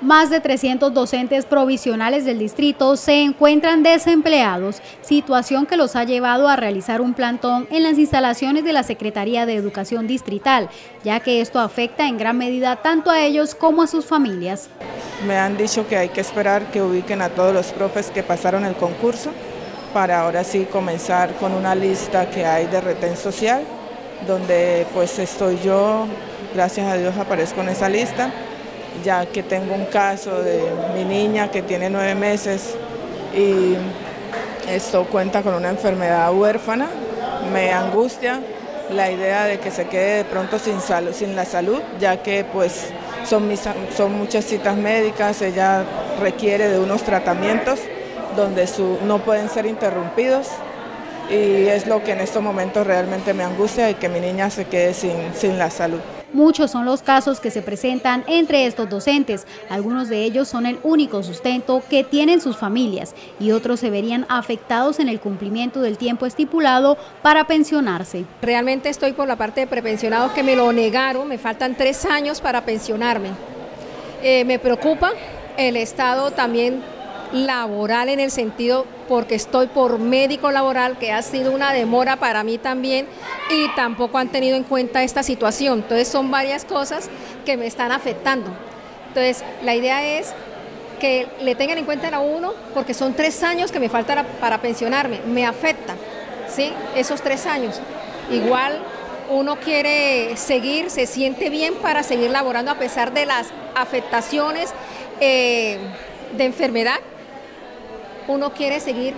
Más de 300 docentes provisionales del distrito se encuentran desempleados, situación que los ha llevado a realizar un plantón en las instalaciones de la Secretaría de Educación Distrital, ya que esto afecta en gran medida tanto a ellos como a sus familias. Me han dicho que hay que esperar que ubiquen a todos los profes que pasaron el concurso para ahora sí comenzar con una lista que hay de retén social, donde pues estoy yo, gracias a Dios aparezco en esa lista ya que tengo un caso de mi niña que tiene nueve meses y esto cuenta con una enfermedad huérfana, me angustia la idea de que se quede de pronto sin, la salud, ya que pues son, muchas citas médicas, ella requiere de unos tratamientos donde no pueden ser interrumpidos y es lo que en estos momentos realmente me angustia y que mi niña se quede sin, sin la salud. Muchos son los casos que se presentan entre estos docentes. Algunos de ellos son el único sustento que tienen sus familias y otros se verían afectados en el cumplimiento del tiempo estipulado para pensionarse. Realmente estoy por la parte de prepensionados que me lo negaron, me faltan tres años para pensionarme. Eh, me preocupa el Estado también laboral en el sentido porque estoy por médico laboral, que ha sido una demora para mí también y tampoco han tenido en cuenta esta situación. Entonces son varias cosas que me están afectando. Entonces la idea es que le tengan en cuenta a uno porque son tres años que me faltan para pensionarme, me afecta, ¿sí? Esos tres años. Igual uno quiere seguir, se siente bien para seguir laborando a pesar de las afectaciones eh, de enfermedad uno quiere seguir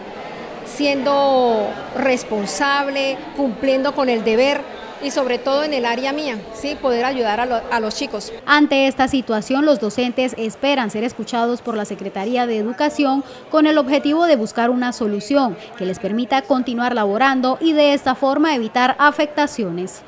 siendo responsable, cumpliendo con el deber y sobre todo en el área mía, ¿sí? poder ayudar a, los chicos. Ante esta situación, los docentes esperan ser escuchados por la Secretaría de Educación con el objetivo de buscar una solución que les permita continuar laborando y de esta forma evitar afectaciones.